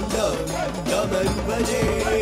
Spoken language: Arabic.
دم دم دم البديل